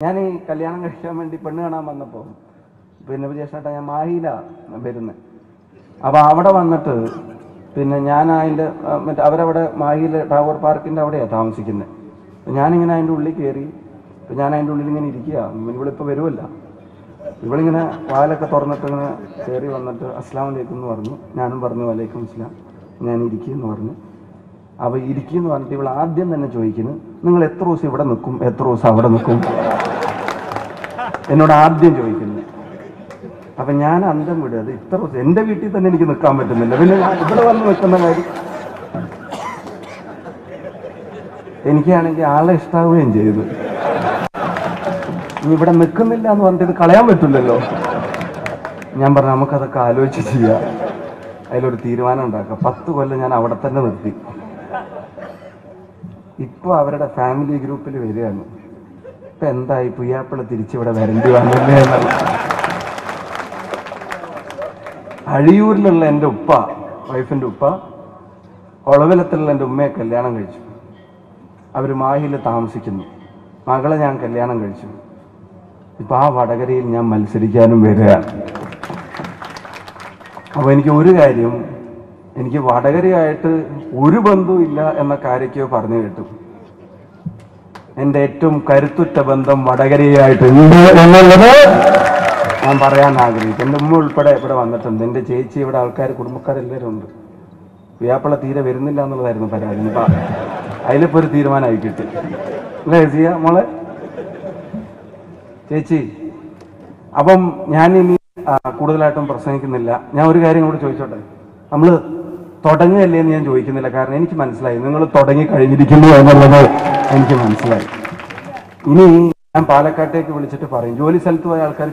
ഞാൻ ഈ കല്യാണം കഴിക്കാൻ വേണ്ടി പെണ്ണ് കാണാൻ വന്നപ്പോൾ പിന്നെ വിജേഷേട്ടാ ഞാൻ മാഹിയില വരുന്നത് അപ്പോൾ അവിടെ വന്നിട്ട് പിന്നെ ഞാൻ അതിന്റെ മറ്റേ അവരവിടെ മാഹിയിൽ ടവർ പാർക്കിന്റെ അവിടെയാണ് താമസിക്കുന്നത് ഞാനിങ്ങനെ അതിന്റെ ഉള്ളിൽ കയറി അപ്പം ഞാൻ അതിന്റെ ഉള്ളിൽ ഇങ്ങനെ ഇരിക്കുക ഇവളിപ്പോൾ വരുമല്ല ഇവളിങ്ങനെ വാലൊക്കെ തുറന്നിട്ട് ഇങ്ങനെ കയറി വന്നിട്ട് അസ്ലാം വലൈക്കും എന്ന് പറഞ്ഞു. ഞാനും പറഞ്ഞു വലൈക്കും അസ്ലാം ഞാൻ ഇരിക്കുമെന്ന് പറഞ്ഞു. അപ്പോൾ ഇരിക്കുമെന്ന് പറഞ്ഞിട്ട് ഇവൾ ആദ്യം തന്നെ ചോദിക്കുന്നു നിങ്ങൾ എത്ര ദിവസം ഇവിടെ നിൽക്കും? എത്ര ദിവസം അവിടെ നിൽക്കും? എന്നോട് ആദ്യം ചോദിക്കുന്നു. അപ്പൊ ഞാൻ അന്തം വിടുക ഇത്ര എന്റെ വീട്ടിൽ തന്നെ എനിക്ക് നിൽക്കാൻ പറ്റുന്നില്ല. പിന്നെ ഇവിടെ വന്ന് നിൽക്കുന്ന കാര്യം എനിക്കാണെങ്കിൽ ആളെ ഇഷ്ടാവുകയും ചെയ്തു. ഇവിടെ നിൽക്കുന്നില്ല എന്ന് പറഞ്ഞിട്ട് ഇത് കളയാൻ പറ്റില്ലല്ലോ. ഞാൻ പറഞ്ഞു നമുക്കതൊക്കെ ആലോചിച്ച് ചെയ്യാം. അതിലൊരു തീരുമാനം ഉണ്ടാക്കാം. പത്ത് കൊല്ലം ഞാൻ അവിടെ തന്നെ നിർത്തി. ഇപ്പൊ അവരുടെ ഫാമിലി ഗ്രൂപ്പിൽ വരികയാണ്. ഇപ്പൊ എന്തായി പുയ്യാപ്പിള തിരിച്ചിവിടെ വരേണ്ടി വന്നില്ലേ അഴിയൂരിലുള്ള എന്റെ ഉപ്പ വൈഫിന്റെ ഉപ്പ ഒളവിലത്തിലുള്ള എന്റെ ഉമ്മയെ കല്യാണം കഴിച്ചു. അവർ മാഹിയിൽ താമസിക്കുന്നു. മകളെ ഞാൻ കല്യാണം കഴിച്ചു. ഇപ്പൊ ആ വടകരയിൽ ഞാൻ മത്സരിക്കാനും വരികയാണ്. അപ്പൊ എനിക്ക് ഒരു കാര്യം എനിക്ക് വടകരയായിട്ട് ഒരു ബന്ധവും ഇല്ല എന്ന കാര്യക്കോ പറഞ്ഞു കേട്ടു. എന്റെ ഏറ്റവും കരുത്തുറ്റ ബന്ധം വടകരയായിട്ട് എന്നുള്ളത് ഞാൻ പറയാൻ ആഗ്രഹിക്കും എന്റെ ഉമ്മ ഉൾപ്പെടെ ഇവിടെ വന്നിട്ടുണ്ട്. എന്റെ ചേച്ചി ഇവിടെ ആൾക്കാർ കുടുംബക്കാരെല്ലാവരും ഉണ്ട്. വ്യാപ്പള തീരെ വരുന്നില്ല എന്നുള്ളതായിരുന്നു പരാതി. അതിലിപ്പോ ഒരു തീരുമാനമായി കിട്ടി. അല്ലേ സിയ മോളെ? ചേച്ചി അപ്പം ഞാൻ ഇനി കൂടുതലായിട്ടും പ്രസംഗിക്കുന്നില്ല. ഞാൻ ഒരു കാര്യം കൂടി ചോദിച്ചോട്ടെ? നമ്മൾ തുടങ്ങുകയല്ലേ എന്ന് ഞാൻ ചോദിക്കുന്നില്ല. കാരണം എനിക്ക് മനസ്സിലായി. നിങ്ങൾ തുടങ്ങി കഴിഞ്ഞിരിക്കുന്നു എന്നുള്ളത് എനിക്ക് മനസ്സിലായി. ഇനി ഞാൻ പാലക്കാട്ടേക്ക് വിളിച്ചിട്ട് പറയും. ജോലി സ്ഥലത്ത് പോയ ആൾക്കാർ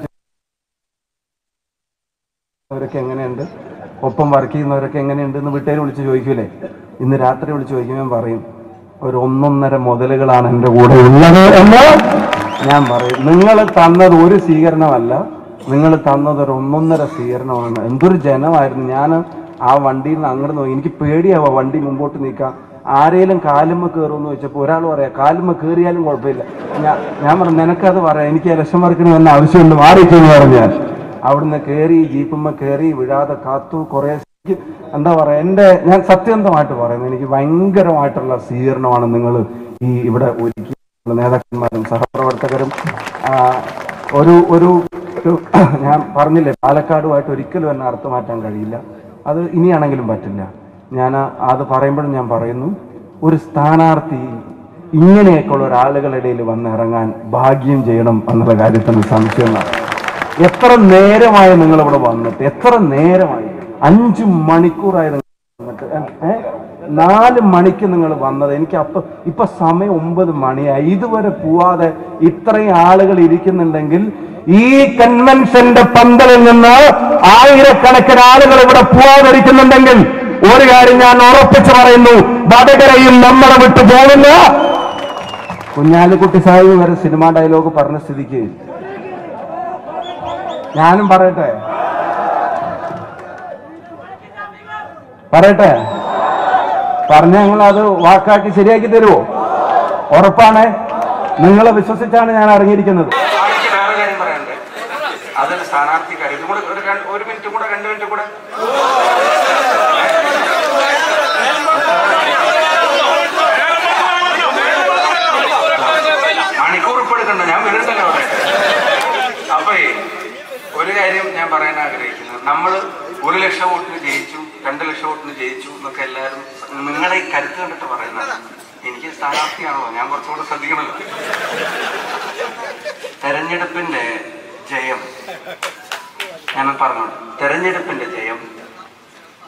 അവരൊക്കെ എങ്ങനെയുണ്ട്? ഒപ്പം വർക്ക് ചെയ്യുന്നവരൊക്കെ എങ്ങനെയുണ്ട് എന്ന് വീട്ടുകാർ വിളിച്ച് ചോദിക്കൂലേ? ഇന്ന് രാത്രി വിളിച്ച് ചോദിക്കുമ്പോൾ പറയും ഒരു ഒന്നൊന്നര മുതലുകളാണ് എന്റെ കൂടെ ഉള്ളത് എന്ന് ഞാൻ പറയും. നിങ്ങൾ തന്നത് ഒരു സ്വീകരണമല്ല. നിങ്ങൾ തന്നത് ഒരു ഒന്നൊന്നര സ്വീകരണമാണ്. എന്തൊരു ജനമായിരുന്നു. ഞാൻ ആ വണ്ടിയിൽ നിന്ന് അങ്ങോട്ട് നോക്കി. എനിക്ക് പേടിയാവുക വണ്ടി മുമ്പോട്ട് നീക്കാം ആരേലും കാലുമ്മ കയറുമെന്ന് വെച്ചപ്പോൾ ഒരാൾ പറയാം കാലുമ്മ കയറിയാലും കുഴപ്പമില്ല. ഞാൻ ഞാൻ പറഞ്ഞു നിനക്കത് പറയാം. എനിക്ക് ഇലക്ഷൻ വർക്കിന് തന്നെ ആവശ്യമുണ്ട്. മാറിയിട്ടെന്ന് പറഞ്ഞു ഞാൻ. അവിടുന്ന് കയറി ജീപ്പുമ്മ കയറി വിഴാതെ കാത്തു കുറെ എന്താ പറയാ എന്റെ ഞാൻ സത്യന്തമായിട്ട് പറയുന്നത് എനിക്ക് ഭയങ്കരമായിട്ടുള്ള സ്വീകരണമാണ് നിങ്ങൾ ഈ ഇവിടെ ഒരുക്കി നേതാക്കന്മാരും സഹപ്രവർത്തകരും. ഒരു ഒരു ഞാൻ പറഞ്ഞില്ലേ പാലക്കാടുമായിട്ട് ഒരിക്കലും എന്നെ അർത്ഥമാറ്റാൻ കഴിയില്ല. അത് ഇനിയാണെങ്കിലും പറ്റില്ല. ഞാൻ അത് പറയുമ്പോഴും ഞാൻ പറയുന്നു ഒരു സ്ഥാനാർത്ഥി ഇങ്ങനെയൊക്കെയുള്ള ഒരാളുകളുടെ ഇടയിൽ വന്നിറങ്ങാൻ ഭാഗ്യം ചെയ്യണം എന്നുള്ള കാര്യത്തിന് സംശയമാണ്. എത്ര നേരമായി നിങ്ങൾ ഇവിടെ വന്നിട്ട് എത്ര നേരമായി? അഞ്ചു മണിക്കൂറായി നിങ്ങൾ വന്നിട്ട്? നാല് മണിക്ക് നിങ്ങൾ വന്നത് എനിക്ക് അപ്പൊ ഇപ്പൊ സമയം ഒമ്പത് മണിയായി. ഇതുവരെ പോവാതെ ഇത്രയും ആളുകൾ ഇരിക്കുന്നുണ്ടെങ്കിൽ ഈ കൺവെൻഷന്റെ പന്തലിൽ നിന്ന് ആയിരക്കണക്കിന് ആളുകൾ ഇവിടെ പോവാതിരിക്കുന്നുണ്ടെങ്കിൽ ഒരു കാര്യം ഞാൻ ഉറപ്പിച്ചു പറയുന്നു. വടകരയും നമ്മളെ വിട്ടു പോകുന്ന. കുഞ്ഞാലിക്കുട്ടി സാഹിബ് വരെ സിനിമാ ഡയലോഗ് പറഞ്ഞ സ്ഥിതിക്ക്. ഞാനും പറയട്ടെ? പറയട്ടെ? പറഞ്ഞ ഞങ്ങൾ അത് വാക്കാക്കി ശരിയാക്കി തരുമോ ഉറപ്പാണ്. നിങ്ങളെ വിശ്വസിച്ചാണ് ഞാൻ ഇറങ്ങിയിരിക്കുന്നത് എനിക്ക് വേറെ കാര്യം പറയാനുണ്ട് അതൊരു സ്ഥാനാർത്ഥി കാര്യം ഇതും കൂടെ ഒരു രണ്ട്- ഒരു മിനിറ്റ് കൂടെ രണ്ട് മിനിറ്റ് കൂടെ മണിക്കൂർ ഇപ്പൊ എടുക്കണ്ട ഞാൻ വരുന്നുണ്ടല്ലോ അവിടെ അപ്പൊ ഒരു കാര്യം ഞാൻ പറയാൻ ആഗ്രഹിക്കുന്നത് നമ്മൾ ഒരു ലക്ഷം വോട്ടിന് ജയിച്ചു രണ്ട് ലക്ഷം വോട്ടിന് ജയിച്ചു എന്നൊക്കെ എല്ലാവരും നിങ്ങളെ ഈ കരുത്ത് കണ്ടിട്ട് പറയുന്നത് എനിക്ക് സ്ഥാനാർത്ഥിയാണല്ലോ ഞാൻ കുറച്ചുകൂടെ ശ്രദ്ധിക്കണമല്ലോ തെരഞ്ഞെടുപ്പിന്റെ ജയം ഞാൻ പറഞ്ഞു തെരഞ്ഞെടുപ്പിന്റെ ജയം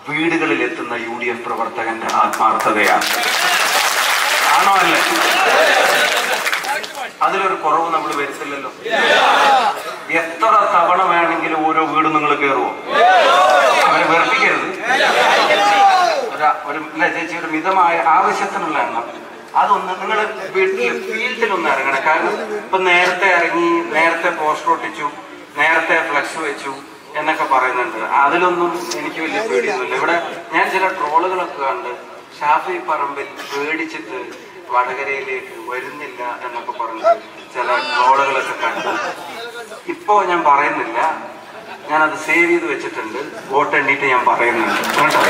വീടുകളിൽ എത്തുന്ന യു ഡി എഫ് പ്രവർത്തകന്റെ ആത്മാർത്ഥതയാണ്. ആണോ അല്ലേ? അതിലൊരു കുറവ് നമ്മൾ വരുത്തില്ലല്ലോ. എത്ര തവണ വേണമെങ്കിലും ഓരോ വീട് നിങ്ങൾ കയറുമോ അവരെ വെറുപ്പിക്കരുത്. ഒരു- ചേച്ചി ഒരു മിതമായ ആവശ്യത്തിനുള്ള എണ്ണം. അതൊന്ന് നിങ്ങൾ വീട്ടിൽ ഫീൽഡിലൊന്ന് ഇറങ്ങണം. കാരണം ഇപ്പൊ നേരത്തെ ഇറങ്ങി നേരത്തെ പോസ്റ്റർ ഒട്ടിച്ചു നേരത്തെ ഫ്ലക്സ് വെച്ചു എന്നൊക്കെ പറയുന്നുണ്ട്. അതിലൊന്നും എനിക്ക് വലിയ പേടിയൊന്നുമില്ല. ഇവിടെ ഞാൻ ചില ട്രോളുകളൊക്കെ കണ്ട് ഷാഫി പറമ്പിൽ പേടിച്ചിട്ട് വടകരയിലേക്ക് വരുന്നില്ല എന്നൊക്കെ പറഞ്ഞ് ചില ട്രോളുകളൊക്കെ കണ്ടു. ഇപ്പോ ഞാൻ പറയുന്നില്ല. ഞാനത് സേവ് ചെയ്ത് വെച്ചിട്ടുണ്ട്. വോട്ട് എണ്ണീട്ട് ഞാൻ പറയുന്നുണ്ട്. കേട്ടോ